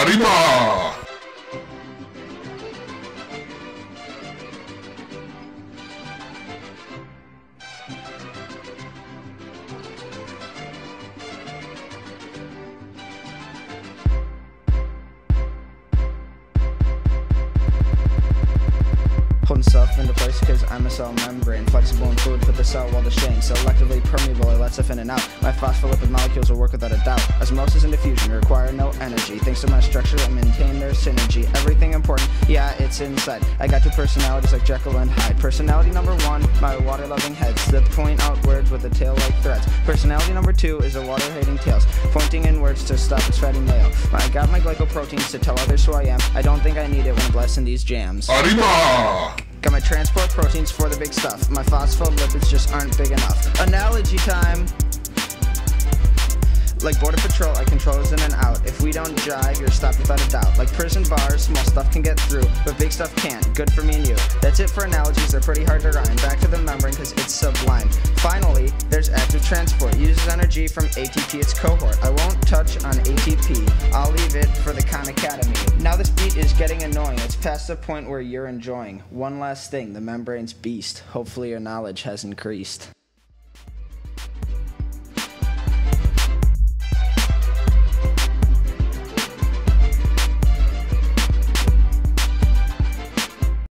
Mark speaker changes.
Speaker 1: Arriba!
Speaker 2: Holding stuff into place because I'm a cell membrane. Flexible and fluid for the cell while the chain. Selectively permeable, it lets stuff in and out. My phospholipid molecules will work without a doubt. Osmosis and diffusion require no energy. Thanks to my structure, I maintain their synergy. Everything important, yeah, it's inside. I got two personalities like Jekyll and Hyde. Personality number one, my water loving heads that point outwards with a tail like threads. Personality number two is a water hating tails, pointing inwards to stop its fatty nail. I got my glycoproteins to tell others who I am. I don't think I need it when blessing these jams.
Speaker 1: Arriba!
Speaker 2: Got my transport proteins for the big stuff. My phospholipids just aren't big enough. Analogy time. Like Border Patrol, I control in and out. If we don't jive, you're stopped without a doubt. Like prison bars, small stuff can get through, but big stuff can't. Good for me and you. That's it for analogies, they're pretty hard to rhyme. Back to the membrane, cause it's sublime. Finally, there's active transport. Uses energy from ATP, its cohort. I won't touch on ATP. I'll leave it for the Khan Academy. Now this beat is getting annoying. It's past the point where you're enjoying. One last thing, the membrane's beast. Hopefully your knowledge has increased.